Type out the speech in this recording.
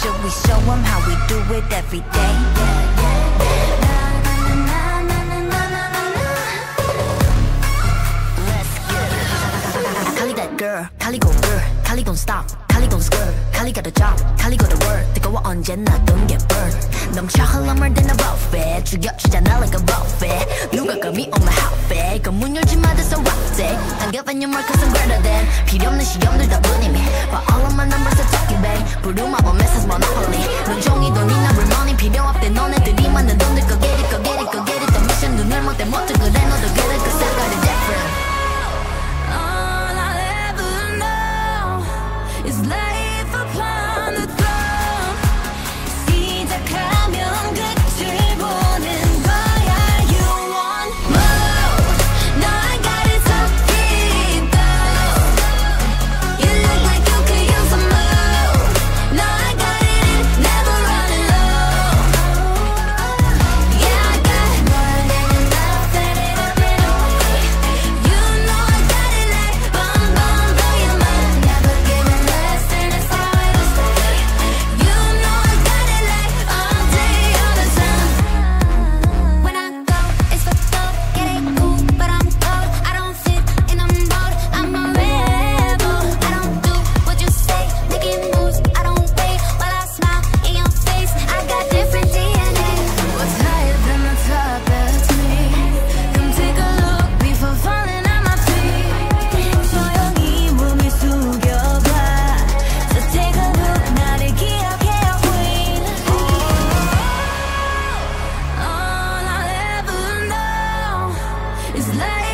show 'em how we do it every day. Let's get it. Kali that girl, Kali go girl, Kali gon' stop, Kali gon' skirt, Kali got a job, Kali got a word. 뜨거워 언제나 don't get burned. 넘쳐 흘러물 than a buffet, 죽여주잖아 like a buffet. 누가 감히 on my outfit? 그문 열지 마, that's a rock day. Don't give any more 'cause I'm greater than. 필요 없는 시험들 다 부루마법 메세스 필요 없대 너네들이 만든 돈들 go get it go get it go get it 눈을 못대 못해 그래 너도 cause I got it different All I ever know is It's like